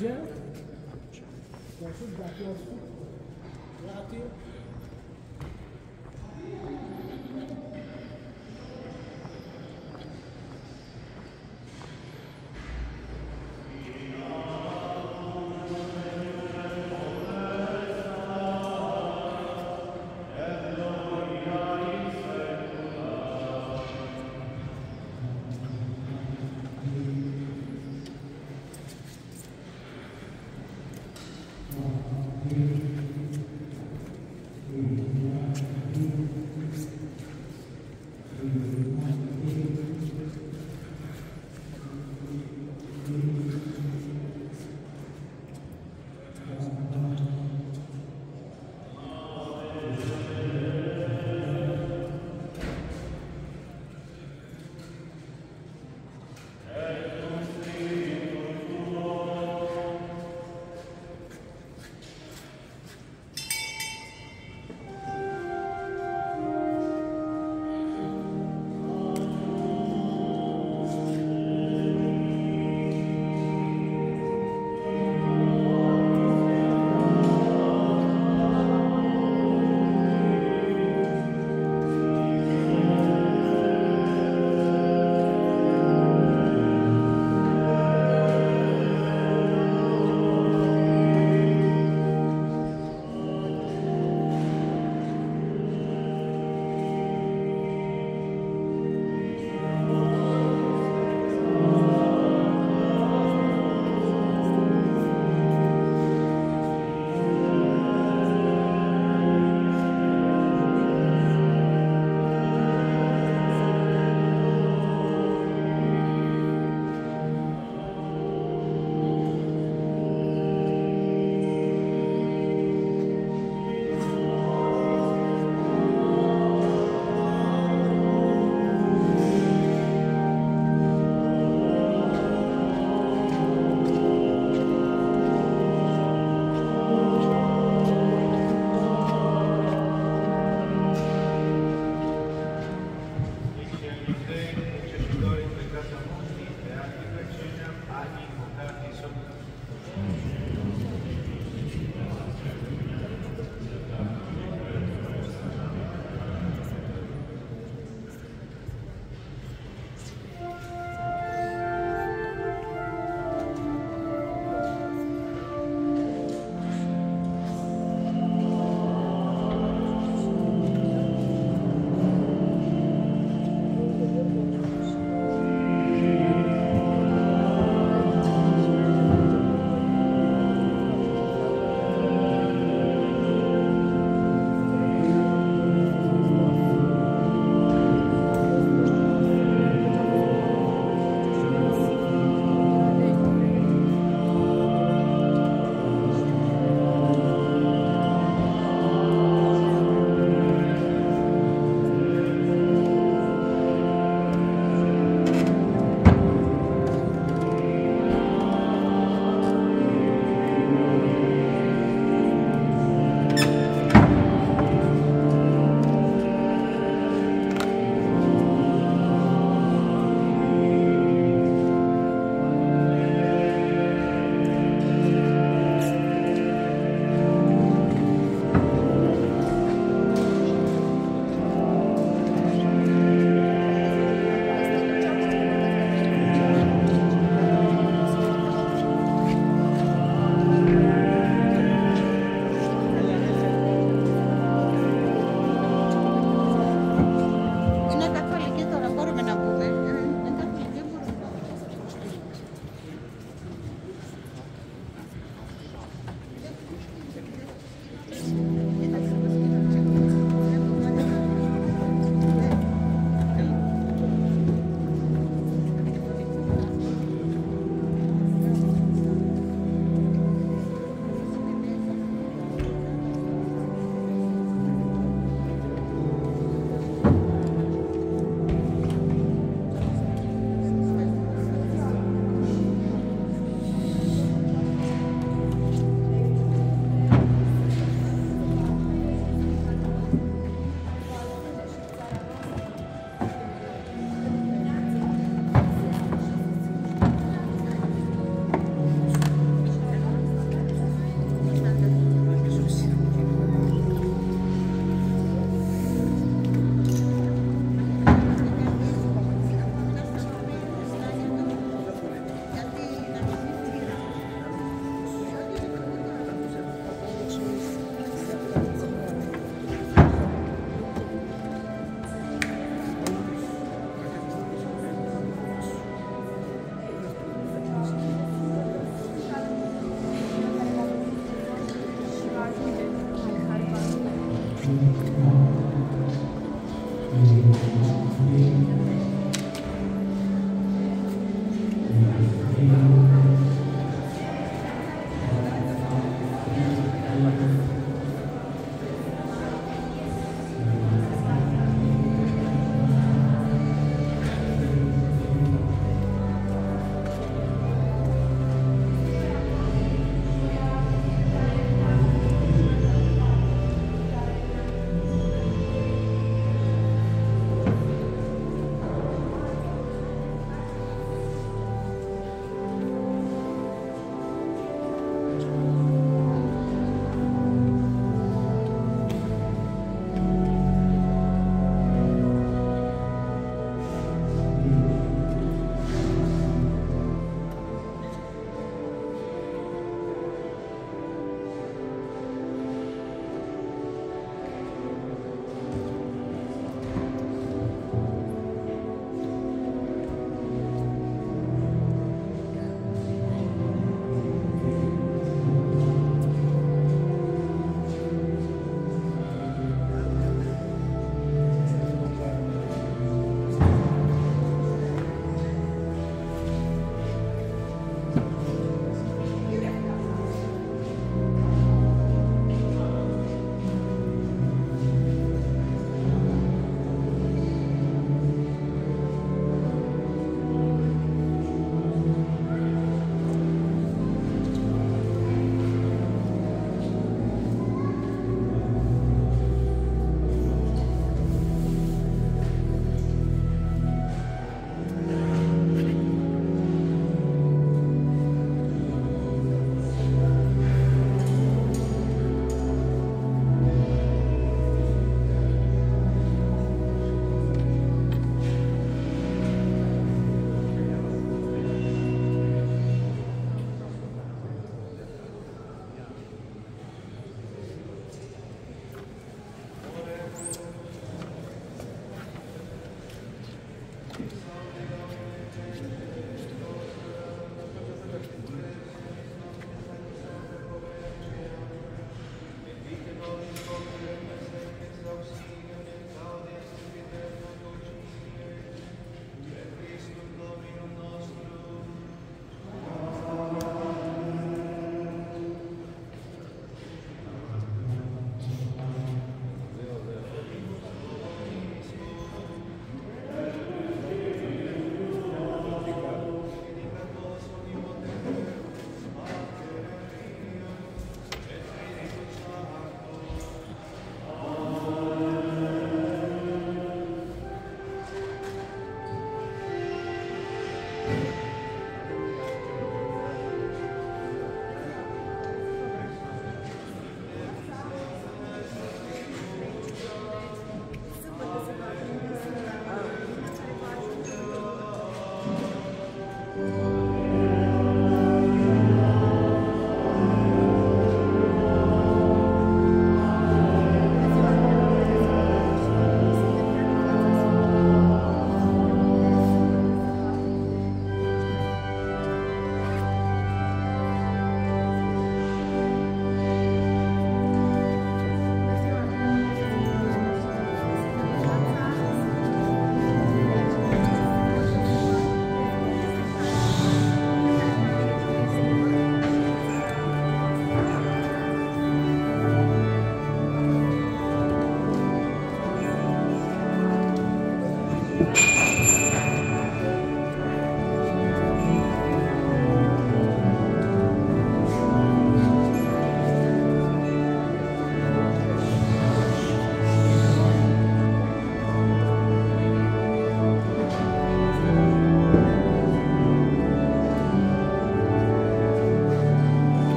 Gel. Gelsin bekliyorsun. Ne atıyor?